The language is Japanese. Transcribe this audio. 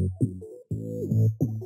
うん